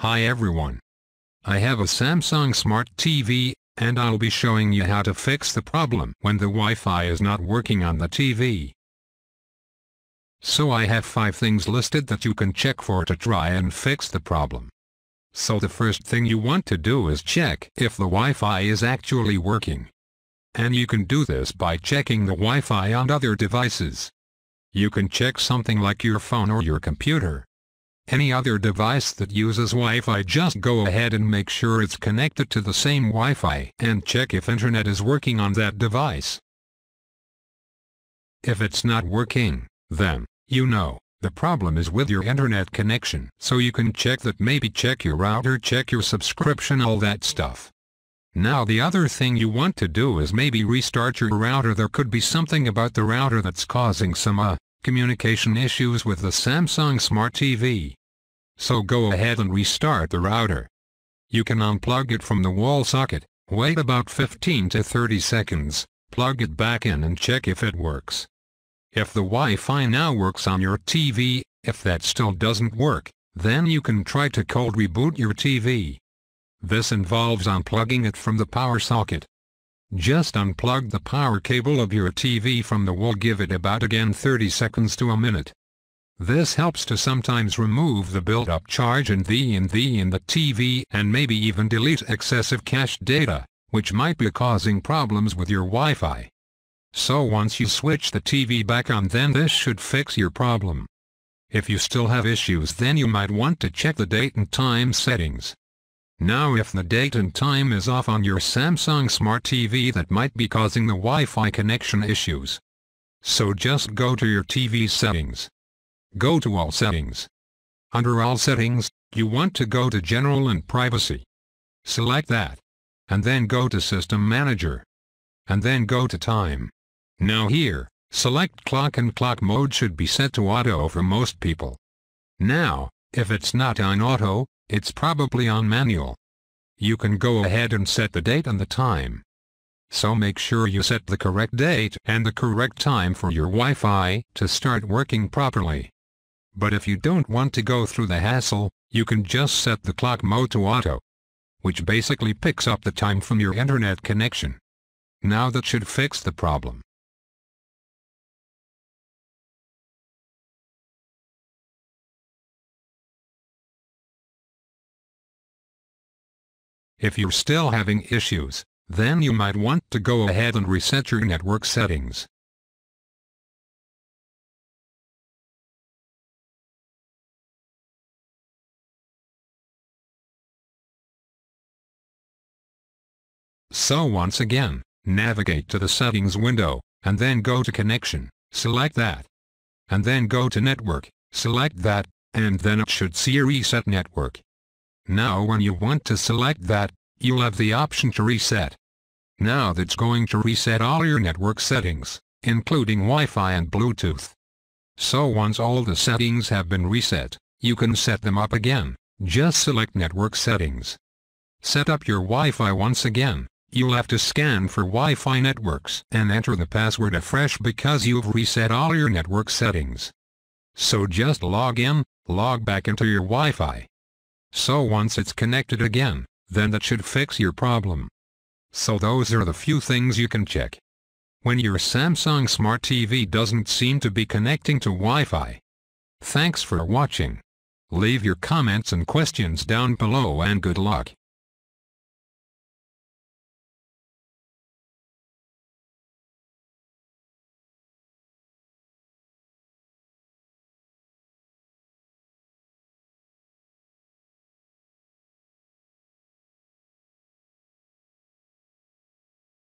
Hi everyone. I have a Samsung Smart TV, and I'll be showing you how to fix the problem when the Wi-Fi is not working on the TV. So I have 5 things listed that you can check for to try and fix the problem. So the first thing you want to do is check if the Wi-Fi is actually working. And you can do this by checking the Wi-Fi on other devices. You can check something like your phone or your computer. Any other device that uses Wi-Fi just go ahead and make sure it's connected to the same Wi-Fi and check if internet is working on that device. If it's not working, then, you know, the problem is with your internet connection. So you can check that maybe check your router, check your subscription, all that stuff. Now the other thing you want to do is maybe restart your router. There could be something about the router that's causing some uh, communication issues with the Samsung Smart TV. So go ahead and restart the router. You can unplug it from the wall socket, wait about 15 to 30 seconds, plug it back in and check if it works. If the Wi-Fi now works on your TV, if that still doesn't work, then you can try to cold reboot your TV. This involves unplugging it from the power socket. Just unplug the power cable of your TV from the wall give it about again 30 seconds to a minute. This helps to sometimes remove the built-up charge in the in the in the TV and maybe even delete excessive cached data, which might be causing problems with your Wi-Fi. So once you switch the TV back on then this should fix your problem. If you still have issues then you might want to check the date and time settings. Now if the date and time is off on your Samsung Smart TV that might be causing the Wi-Fi connection issues. So just go to your TV settings. Go to All Settings. Under All Settings, you want to go to General and Privacy. Select that. And then go to System Manager. And then go to Time. Now here, select Clock and Clock Mode should be set to Auto for most people. Now, if it's not on Auto, it's probably on Manual. You can go ahead and set the date and the time. So make sure you set the correct date and the correct time for your Wi-Fi to start working properly. But if you don't want to go through the hassle, you can just set the clock mode to auto, which basically picks up the time from your internet connection. Now that should fix the problem. If you're still having issues, then you might want to go ahead and reset your network settings. So once again, navigate to the settings window, and then go to connection, select that. And then go to network, select that, and then it should see a reset network. Now when you want to select that, you'll have the option to reset. Now that's going to reset all your network settings, including Wi-Fi and Bluetooth. So once all the settings have been reset, you can set them up again. Just select network settings. Set up your Wi-Fi once again, You'll have to scan for Wi-Fi networks and enter the password afresh because you've reset all your network settings. So just log in, log back into your Wi-Fi. So once it's connected again, then that should fix your problem. So those are the few things you can check. When your Samsung Smart TV doesn't seem to be connecting to Wi-Fi. Thanks for watching. Leave your comments and questions down below and good luck.